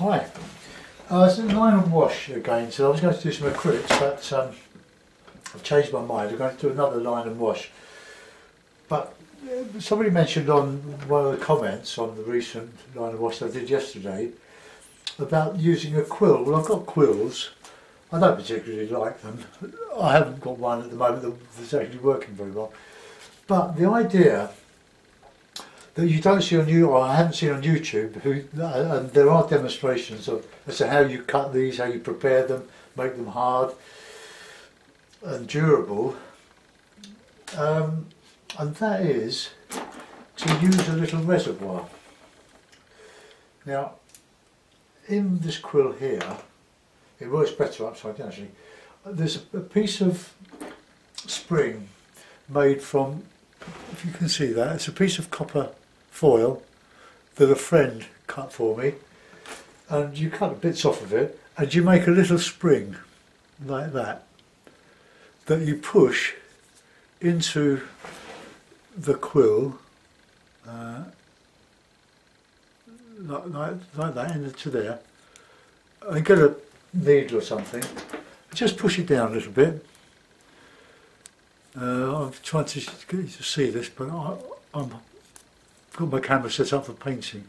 Hi. Uh, it's a line and wash again. So I was going to do some acrylics, but um, I've changed my mind. I'm going to do another line and wash. But uh, somebody mentioned on one of the comments on the recent line and wash I did yesterday about using a quill. Well, I've got quills. I don't particularly like them. I haven't got one at the moment that's actually working very well. But the idea you don't see on you, or I haven't seen on YouTube, who, uh, and there are demonstrations of as to how you cut these, how you prepare them, make them hard and durable. Um, and that is to use a little reservoir. Now, in this quill here, it works better upside down actually, there's a piece of spring made from, if you can see that, it's a piece of copper foil that a friend cut for me. And you cut bits off of it and you make a little spring like that that you push into the quill uh, like, like, like that into there and get a needle or something. Just push it down a little bit. Uh, I'm trying to get you to see this but I, I'm got my camera set up for painting.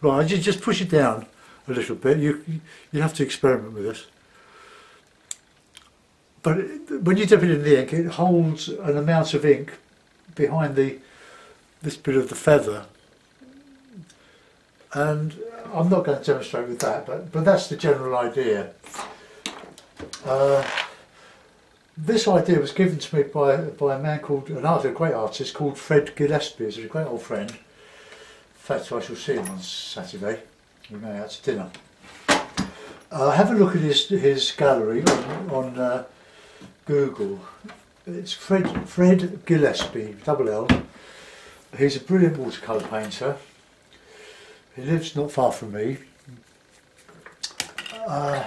Right, you just push it down a little bit. You you have to experiment with this. But when you dip it in the ink, it holds an amount of ink behind the this bit of the feather. And I'm not going to demonstrate with that, but but that's the general idea. Uh, this idea was given to me by by a man called an artist, a great artist called Fred Gillespie. He's a great old friend. In fact, I shall see him on Saturday. We may out to dinner. Uh, have a look at his his gallery on, on uh, Google. It's Fred Fred Gillespie, double L. He's a brilliant watercolour painter. He lives not far from me. Uh,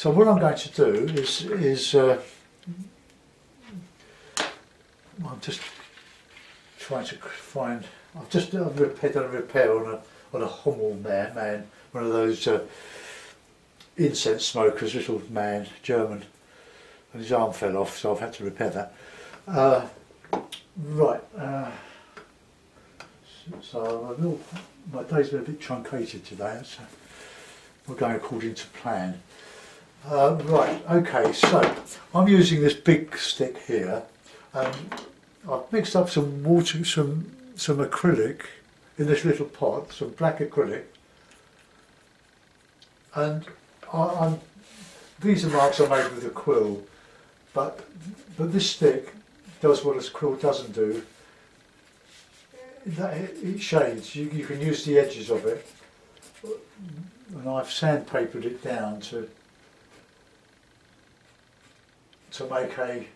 so what I'm going to do is, is uh, I'm just trying to find, I've just done a repair, done a repair on a, on a Hummel man, man one of those uh, incense smokers, little man, German, and his arm fell off, so I've had to repair that. Uh, right, uh, so little, my day's been a bit truncated today, so we're going according to plan. Uh, right, okay, so I'm using this big stick here. Um, I've mixed up some water, some some acrylic in this little pot, some black acrylic, and I, these are marks I made with a quill, but but this stick does what a quill doesn't do. It, it shades. You, you can use the edges of it, and I've sandpapered it down to to make a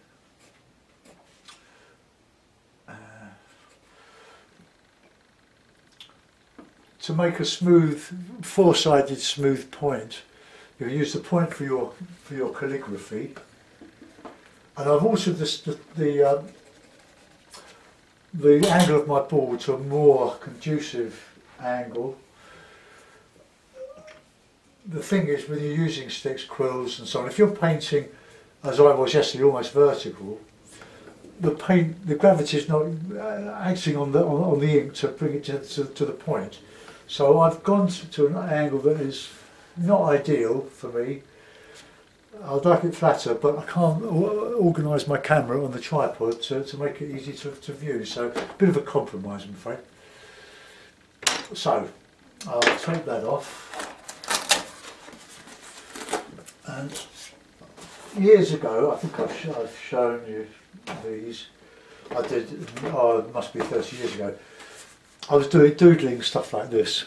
uh, to make a smooth, four-sided smooth point. You use the point for your for your calligraphy, and I've altered this, the the, um, the angle of my board to a more conducive angle. The thing is, when you're using sticks, quills, and so on, if you're painting as I was yesterday, almost vertical, the paint, the gravity is not uh, acting on the on, on, the ink to bring it to, to, to, the point. So I've gone to, to, an angle that is not ideal for me. I'd like it flatter, but I can't organise my camera on the tripod to, to make it easy to, to view. So a bit of a compromise, I'm afraid. So I'll take that off and years ago, I think I've, sh I've shown you these. I did, oh, it must be 30 years ago. I was doing doodling stuff like this.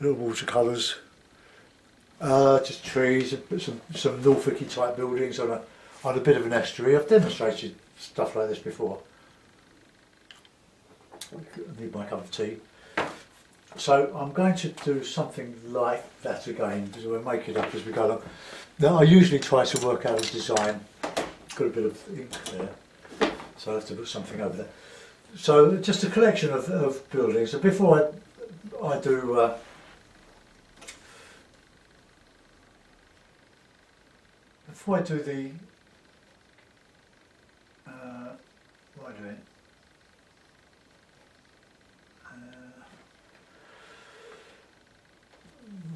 Little watercolours. Uh, just trees, some, some Norfolky type buildings on a, on a bit of an estuary. I've demonstrated stuff like this before. I need my cup of tea. So I'm going to do something like that again, because we'll make it up as we go along. That I usually try to work out a design. Got a bit of ink there, so I have to put something over there. So just a collection of, of buildings. So, before I, I do. Uh, before I do the uh, what do I do? it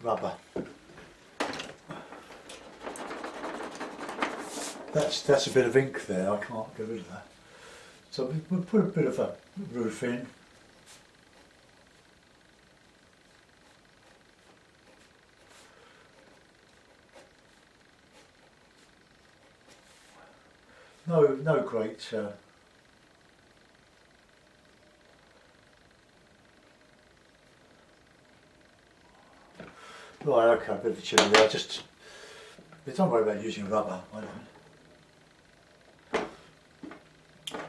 rubber. That's that's a bit of ink there. I can't get rid of that. So we- we'll put a bit of a roof in. No, no great. Uh, right, okay, a bit of a chimney there. Just don't worry about using rubber. I don't.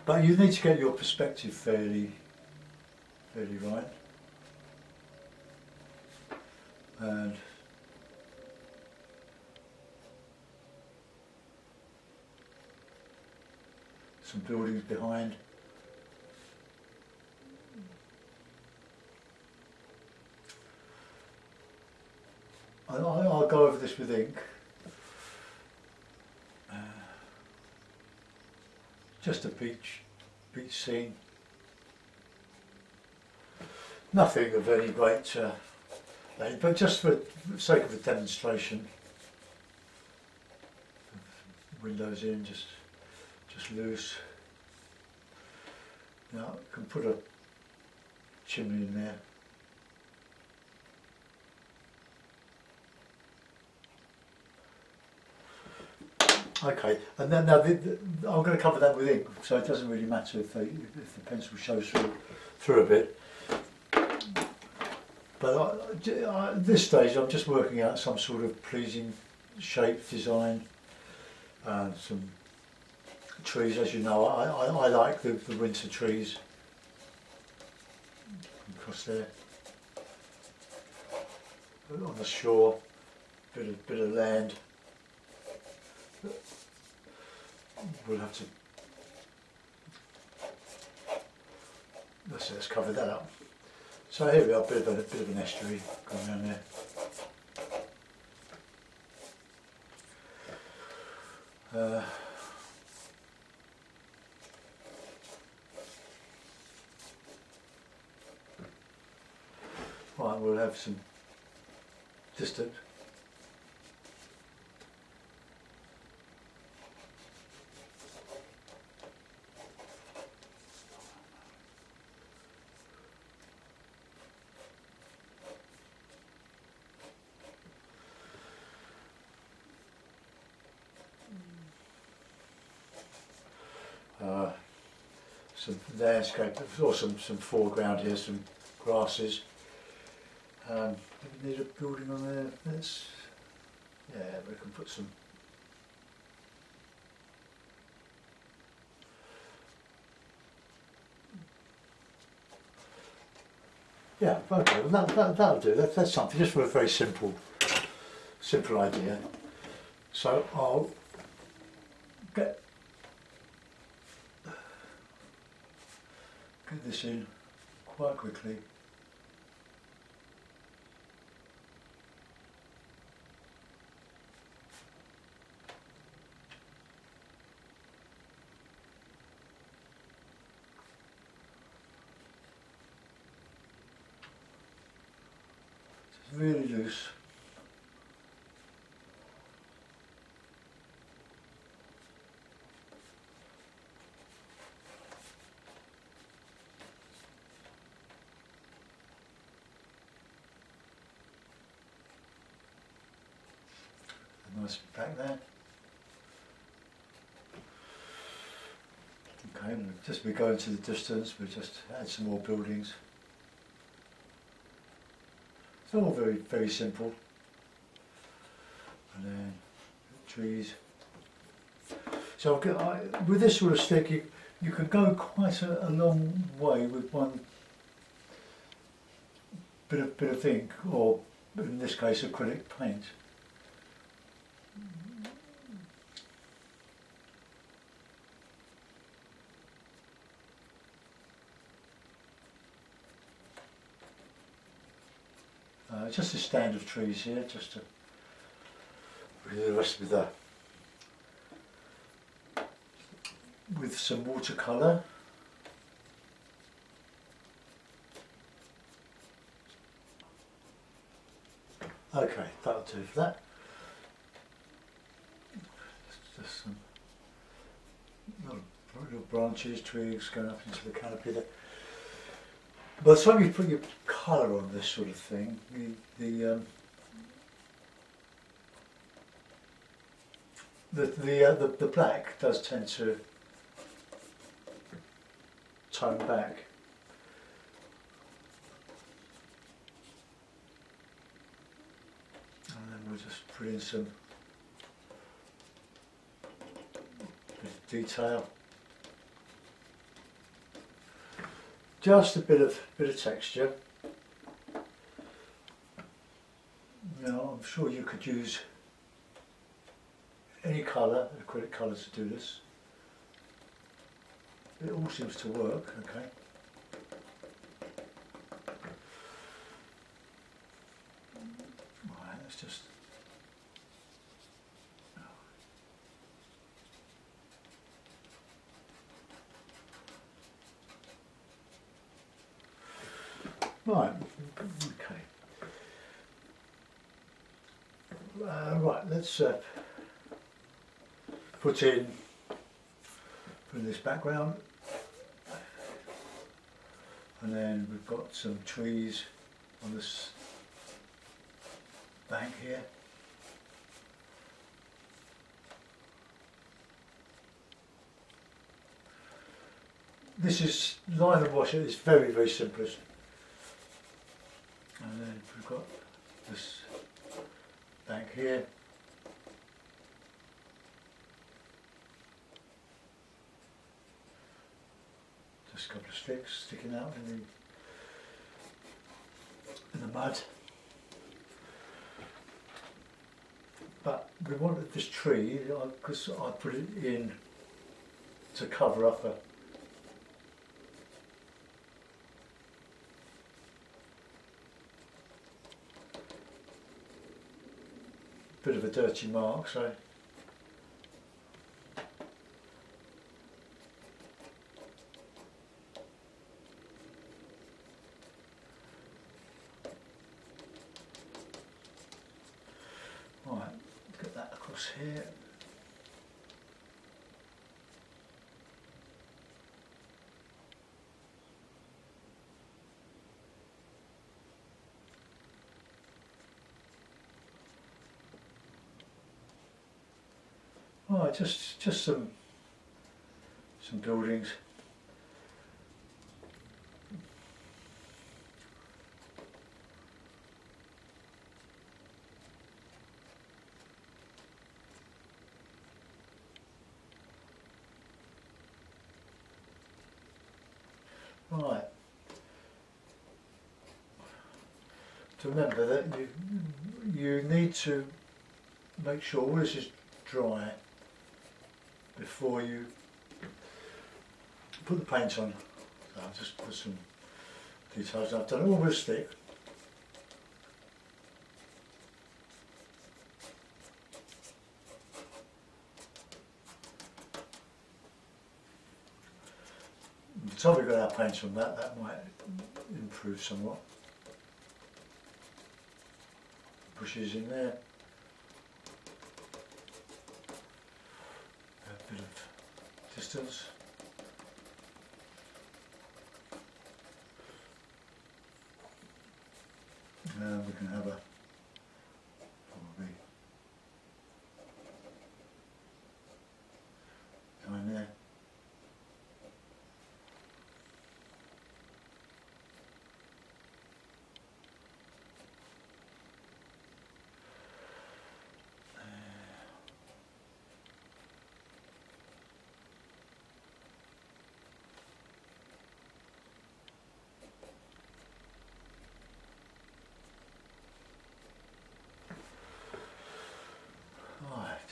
But you need to get your perspective fairly, fairly right. And some buildings behind. I, I, I'll go over this with ink. Just a beach, beach scene. Nothing of any great, uh, but just for the sake of a demonstration. Windows in, just just loose. Now I can put a chimney in there. Okay, and then now the, the, I'm going to cover that with ink, so it doesn't really matter if, if the pencil shows through, through a bit. But at this stage, I'm just working out some sort of pleasing shape, design, and some trees. As you know, I, I, I like the, the winter trees across there on the shore, bit of bit of land. We'll have to let's let's cover that up. So here we are, a bit of a, bit of an estuary going down there. Uh, right, we'll have some distant uh, some landscape, or some, some foreground here, some grasses. Um, need a building on there? Let's, yeah, we can put some. Yeah, okay, well that, that, that'll do. That, that's something just for a very simple, simple idea. So I'll get get this in quite quickly. It's really loose. Nice back there. Okay, just we go into the distance, we just add some more buildings. It's all very, very simple. And then trees. So I, with this sort of stick, you, you can go quite a, a long way with one bit of bit of ink, or in this case, acrylic paint. Uh, just a stand of trees here, just to the rest with the with some watercolour. Okay, that'll do for that. Just some little, little branches, twigs going up into the canopy there. By the time you put your colour on this sort of thing, the, the um, the the, uh, the the black does tend to tone back. And then we'll just put in some detail. Just a bit of bit of texture. Now I'm sure you could use any colour, acrylic colour to do this. It all seems to work, okay. Right, let's just Right, okay. Uh, right, let's uh, put in in this background. And then we've got some trees on this bank here. This is line and wash it's very very simplest. And then we've got this bank here just a couple of sticks sticking out in the in the mud. But we wanted this tree because I put it in to cover up a bit of a dirty mark so Right, get that across here. Right, just just some some buildings. Right. To remember that you you need to make sure all this is dry before you put the paint on. So I'll just put some details. I've done all with stick. Time we've got our paint on that, that might improve somewhat. Bushes in there. Bit of distance. Now we can have a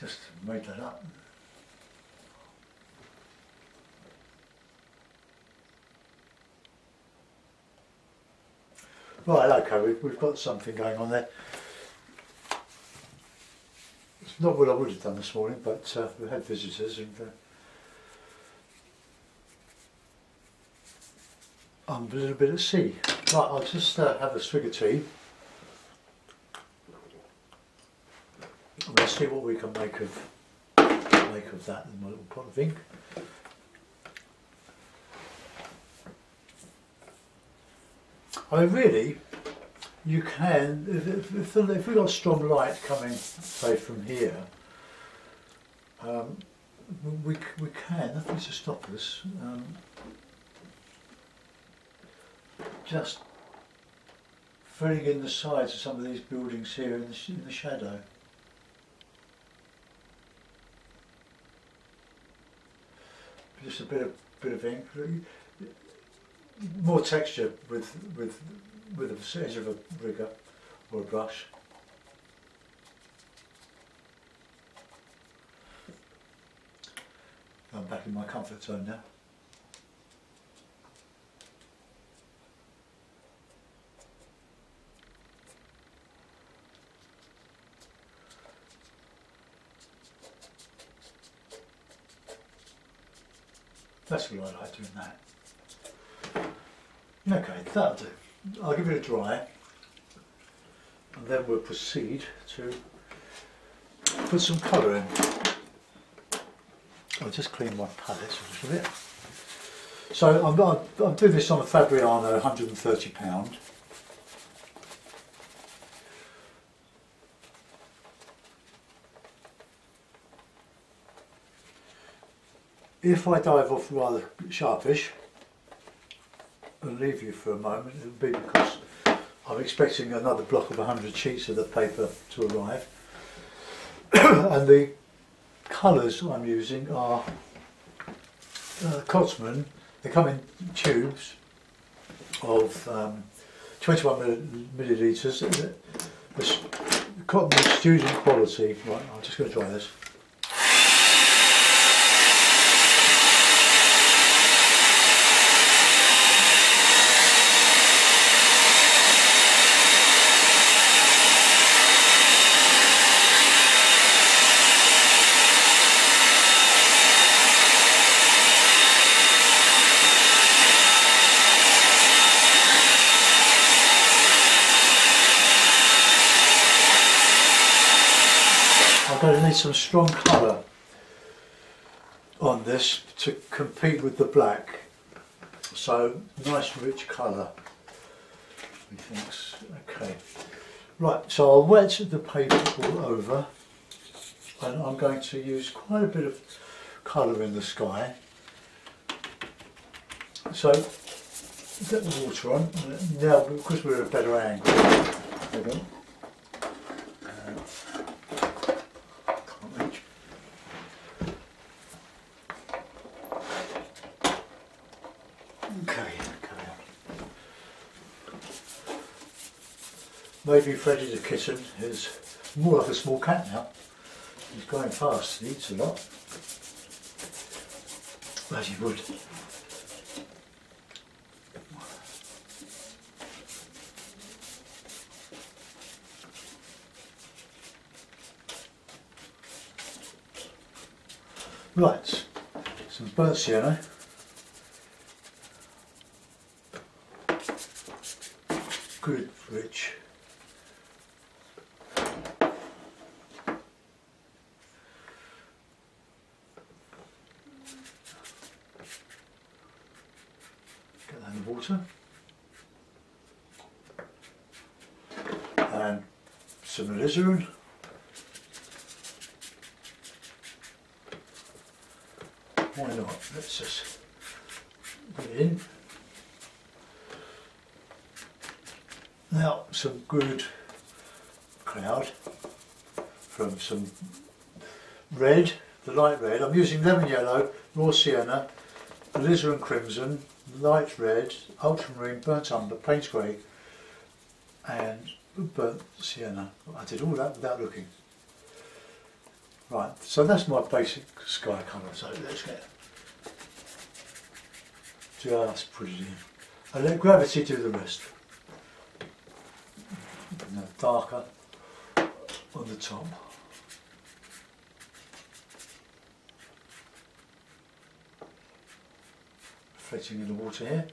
just made that up. Right, okay, we've, we've got something going on there. It's not what I would have done this morning, but uh, we had visitors and uh, I'm a little bit at sea. Right, I'll just uh, have a swig of tea. See what we can make of make of that in my little pot of ink. I really, you can, if, if, if, we've got strong light coming, say, from here, um, we, we can, nothing to stop us, um, just filling in the sides of some of these buildings here in the, in the shadow. Just a bit of bit of ink, more texture with with with the edge of a rigger or a brush. I'm back in my comfort zone now. That's what I like doing that. Okay, that'll do. I'll give it a dry and then we'll proceed to put some colour in. I'll just clean my palette a little bit. So I'm, I'm, I'm doing this on a Fabriano 130 pound. If I dive off rather sharpish and leave you for a moment, it'll be because I'm expecting another block of 100 sheets of the paper to arrive. and the colours I'm using are uh, Cotman. They come in tubes of um, 21 millilitres. Cotman is student quality. Right, I'm just going to try this. Some strong colour on this to compete with the black. So nice rich colour. Methinks. Okay. Right, so I'll wet the paper all over and I'm going to use quite a bit of colour in the sky. So get the water on. Now because we're at a better angle. There we go. Can't reach. Okay, okay. Maybe Freddy the kitten is more like a small cat now. He's going fast, he eats a lot. As he would. Right, some burnt sienna. Eh? Good, rich. Get that in the water. And some alizarin. Why not? Let's just put it in. Now some good cloud from some red, the light red. I'm using lemon yellow, raw sienna, alizarin crimson, light red, ultramarine, burnt umber, Payne's grey, and burnt sienna. I did all that without looking. Right, so that's my basic sky colour. So let's get just put it in, and let gravity do the rest. Darker on the top. floating in the water here.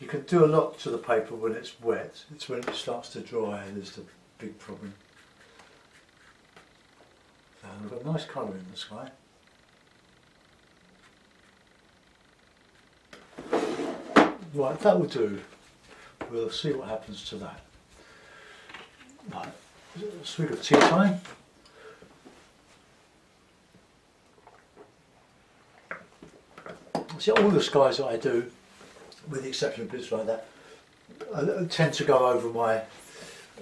You can do a lot to the paper when it's wet. It's when it starts to dry and there's the big problem. And we've got a nice colour in the sky. Right, that will do. We'll see what happens to that. Right, a swig of tea time. See, all the skies that I do, with the exception of bits like that, I tend to go over my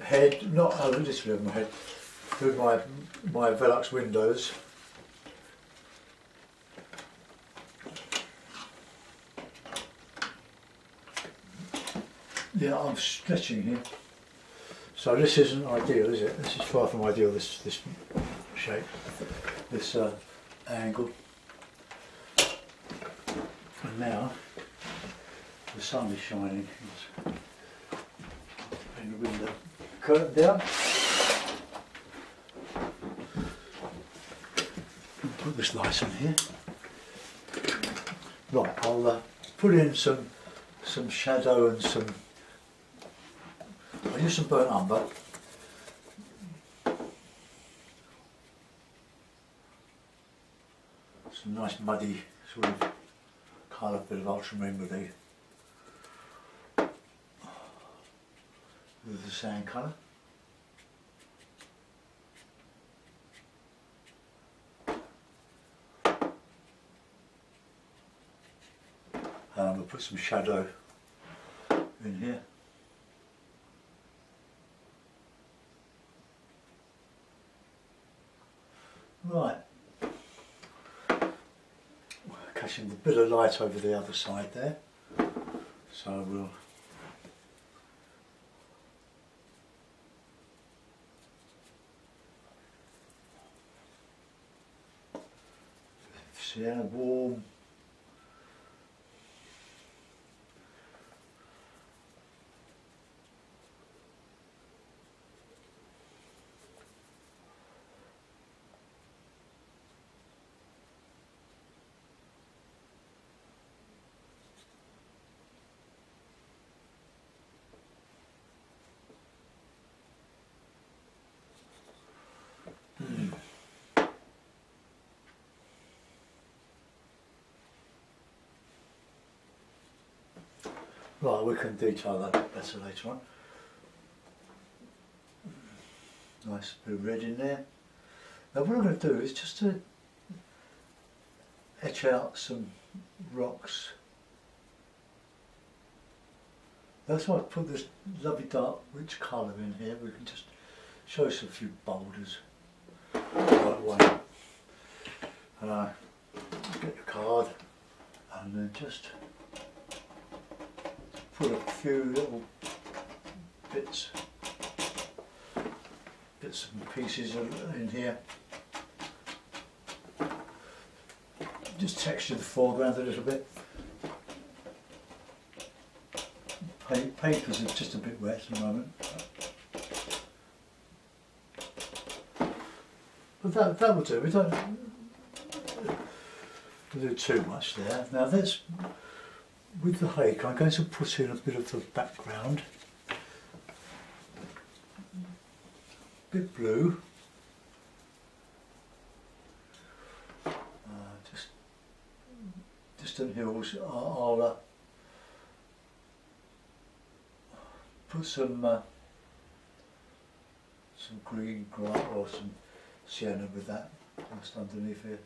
head, not over literally over my head, through my my Velux windows. Yeah, I'm stretching here. So this isn't ideal, is it? This is far from ideal, this, this shape, this uh, angle. And now, the sun is shining. Open the window curtain down. Put this light on here. Right, I'll uh, put in some some shadow and some I'll use some burnt umber. Some nice muddy sort of of ultramarine with the sand colour. And to put some shadow in here. Right. Catching a bit of light over the other side there. So we'll see how warm Right, we can detail that better later on. Nice bit of red in there. Now what I'm going to do is just to etch out some rocks. That's why I put this lovely dark rich colour in here. We can just show us a few boulders right away. Uh, get the card and then just put a few little bits bits and pieces in here. Just texture the foreground a little bit. Papers are just a bit wet at the moment. But that, that will do. We don't do too much there. Now this with the hake I'm going to put in a bit of the background. A Bit blue. Uh, just distant hills. I'll, uh, put some uh, some green grass or some sienna with that just underneath here.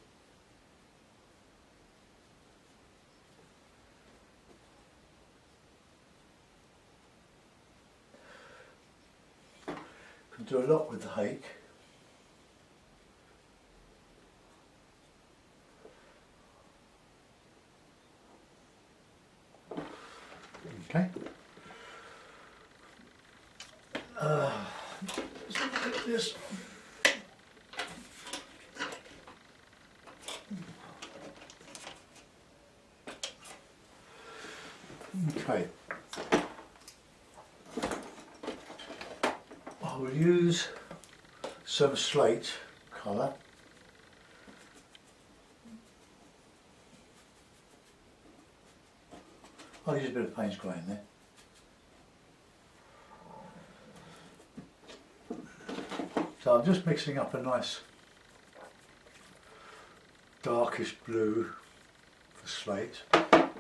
Do a lot with the hake. Okay. Uh, this. Okay. we'll use some slate colour. Oh, I'll use a bit of Payne's grey in there. So I'm just mixing up a nice darkish blue for slate,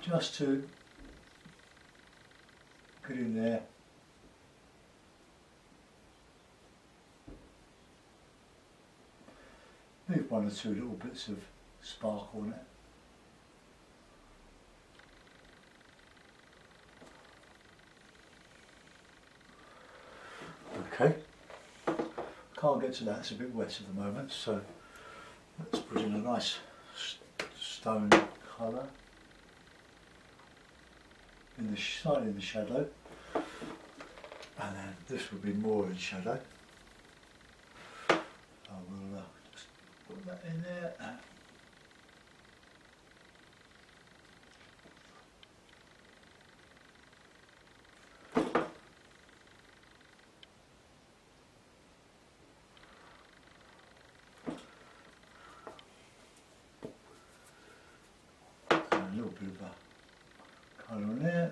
just to get in there. Leave one or two little bits of sparkle in it. Okay, can't get to that, it's a bit wet at the moment, so let's put in a nice stone colour in the slightly in the shadow, and then this will be more in shadow. I will uh, just put that in there. a little bit of a colour on there.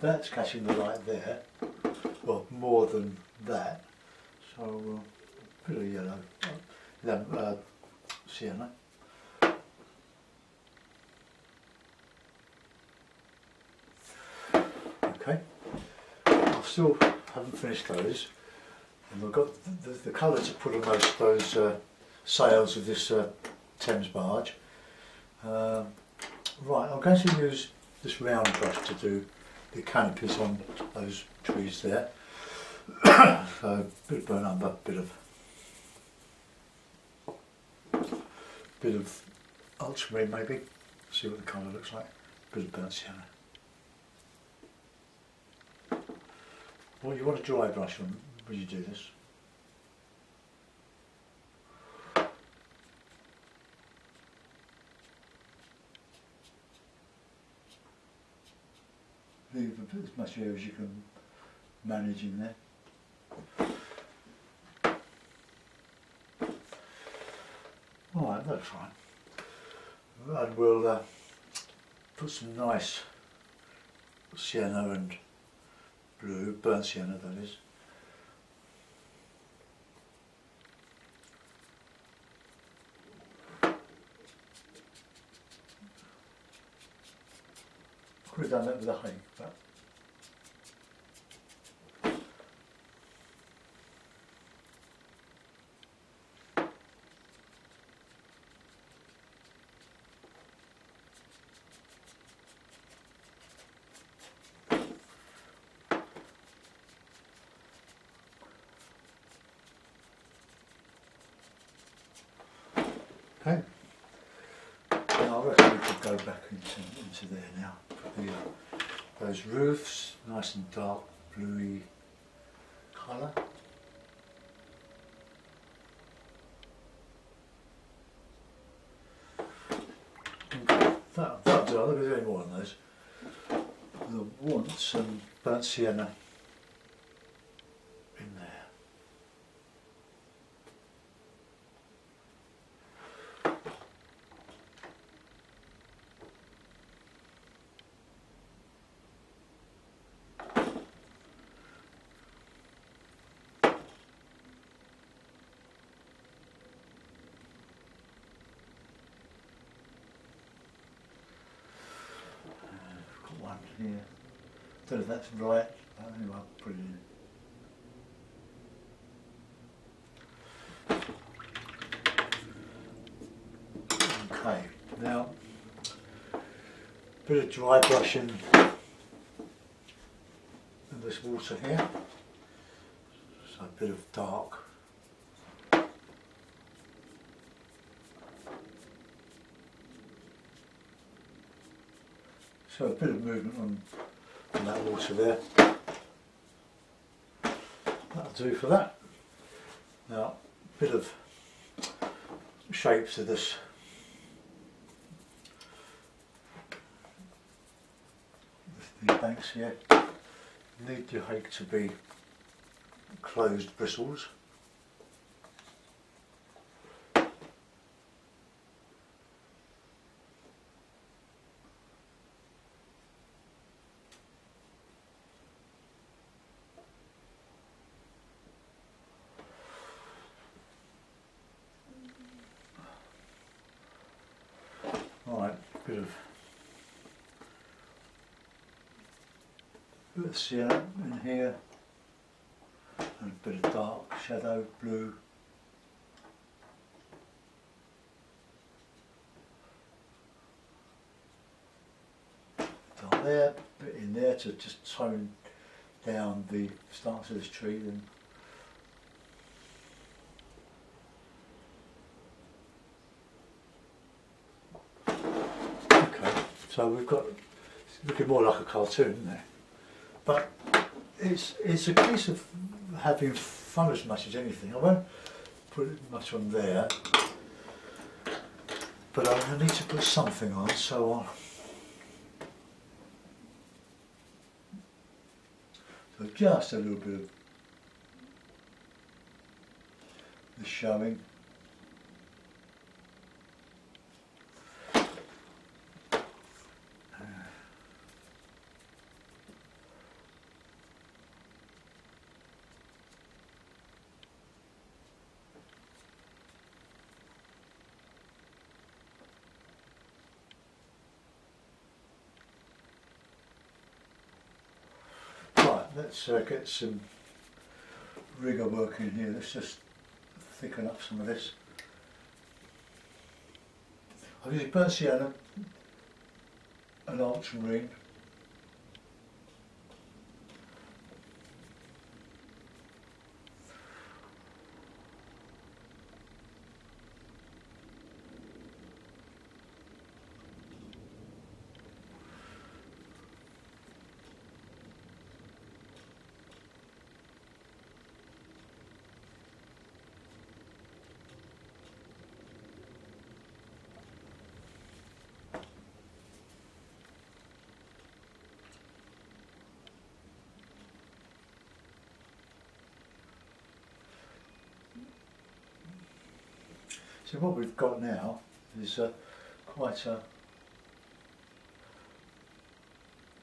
That's catching the light there, well more than that. So uh, a yellow, then uh, sienna. Okay, I still haven't finished those, and I've got the, the, the colour to put on those those uh, sails of this uh, Thames barge. Um, right, I'm going to use this round brush to do the canopies on those trees there. so a bit of umber, bit of bit of ultramarine maybe. See what the colour looks like. Bit of burnt sienna. Well, you want a dry brush on when you do this. leave as much air as you can manage in there. That's fine. And we'll uh, put some nice sienna and blue, burnt sienna that is. Could have done that with a hake, but Okay. Now I reckon we could go back into, into there now. The, uh, those roofs, nice and dark bluey colour. That, that'll do. Any more on those. The want some burnt sienna in there. Here. Don't know if that's right. Anyway, I'll put it in. Okay, now bit of dry brushing in this water here. So a bit of dark. So a bit of movement on, on that water there. That'll do for that. Now, a bit of shapes of this banks here need your hake to be closed bristles. In here, and a bit of dark shadow, blue. Dark there, bit in there to just tone down the stance of this tree. Then Okay, so we've got it's looking more like a cartoon, it? But it's it's a case of having fun as much as anything. I won't put much on there, but I need to put something on. So on. So just a little bit of the showing. Right, let's uh, get some work in here. Let's just thicken up some of this. I've used burnt sienna, an ultramarine, So what we've got now is uh, quite a,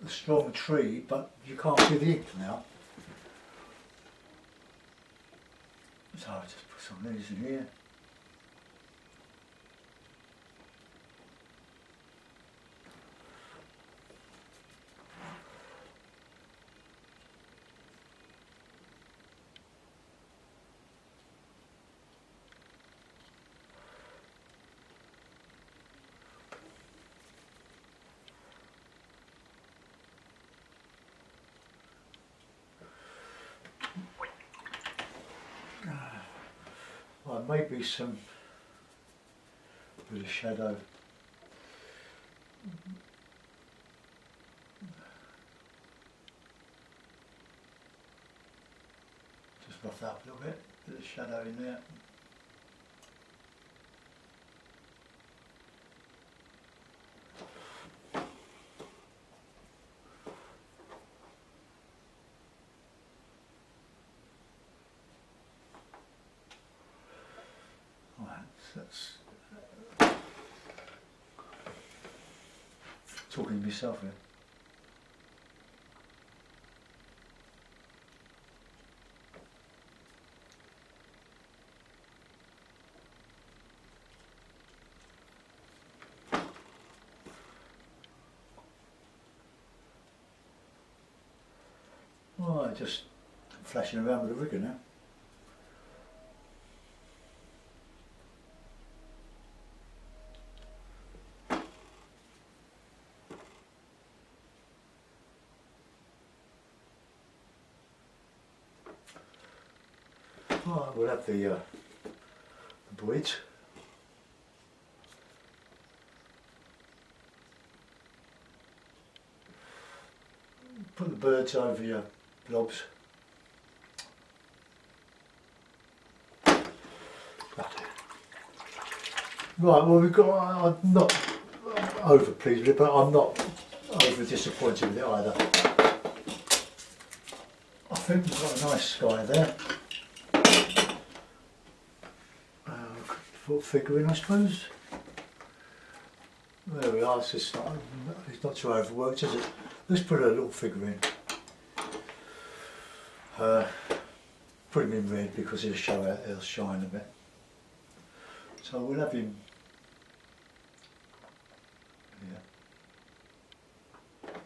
a strong tree, but you can't see the ink now. So I'll just put some these in here. Well, maybe some bit of shadow. Just rough that up a little bit, bit of shadow in there. Right, so that's talking myself here. Right, just flashing around with the rigger now. We'll have the, uh, the bridge. Put the birds over your blobs. Right, well we've got, I'm not over pleased with it, but I'm not over disappointed with it either. I think we've got a nice sky there. Uh, foot figurine, I suppose. There we are. It's, not, it's not too overworked, is it? Let's put a little figure. Uh, put him in red because he'll show out, he'll shine a bit. So we'll have him.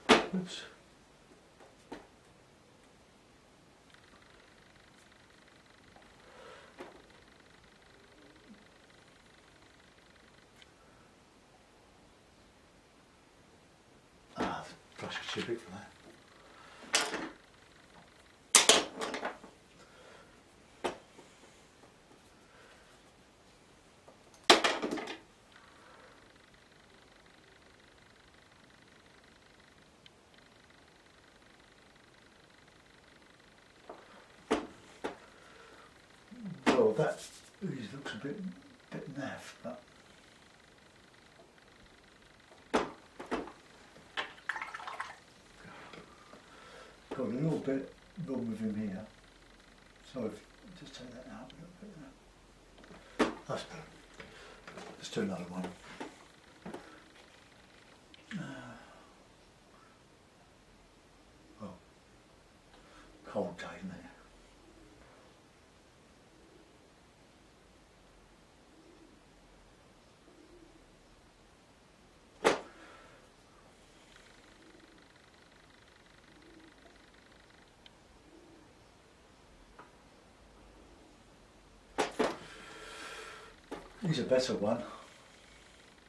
Yeah. Oops. Too that. That looks a bit bit naff, but little bit wrong with him here. So if just take that out a little bit. That's better. Let's do another one. Uh, Oh, cold day, isn't it? He's a better one.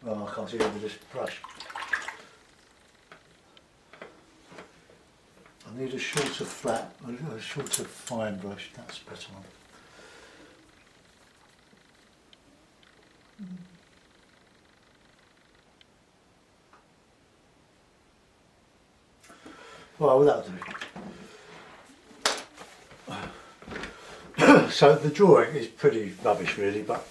Well, I can't see with this brush. I need a shorter flat, a shorter fine brush, that's a better one. Well, that'll so the drawing is pretty rubbish really, but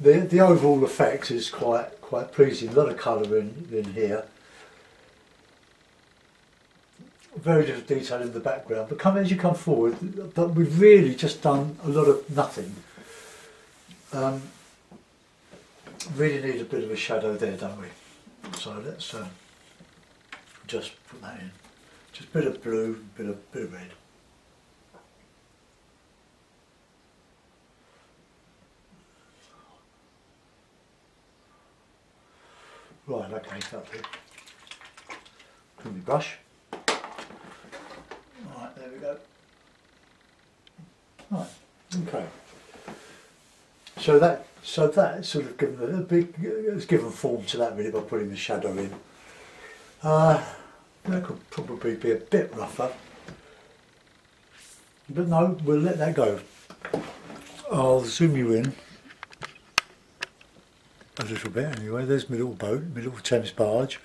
the the overall effect is quite quite pleasing. A lot of colour in, in here. Very little detail in the background, but come as you come forward, but we've really just done a lot of nothing. Um, really need a bit of a shadow there, don't we? So let's uh, just put that in. Just a bit of blue, bit of bit of red. Right, okay, that'll brush. Right, there we go. Right, okay. So that, so that sort of given a big, has given form to that really by putting the shadow in. Uh, that could probably be a bit rougher. But no, we'll let that go. I'll zoom you in a little bit anyway. There's my little boat, my little Thames barge.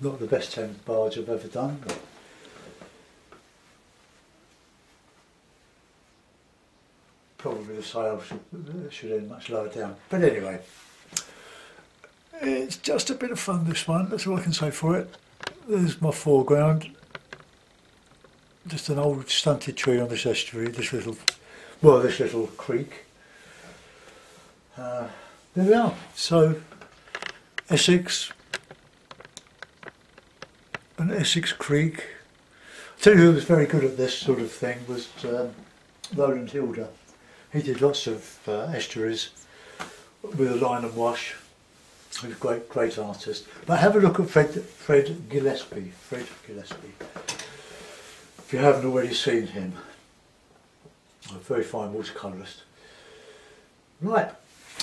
Not the best Thames barge I've ever done. But probably the sail should, should end much lower down. But anyway, it's just a bit of fun this one, that's all I can say for it. There's my foreground. Just an old stunted tree on this estuary, this little, well this little creek. Uh, there we are. So, Essex, and Essex Creek. I tell you who was very good at this sort of thing was um, Rowland Hilder. He did lots of uh, estuaries with a line and wash. He was a great, great artist. But have a look at Fred, Fred Gillespie. Fred Gillespie. If you haven't already seen him, a very fine watercolourist. Right.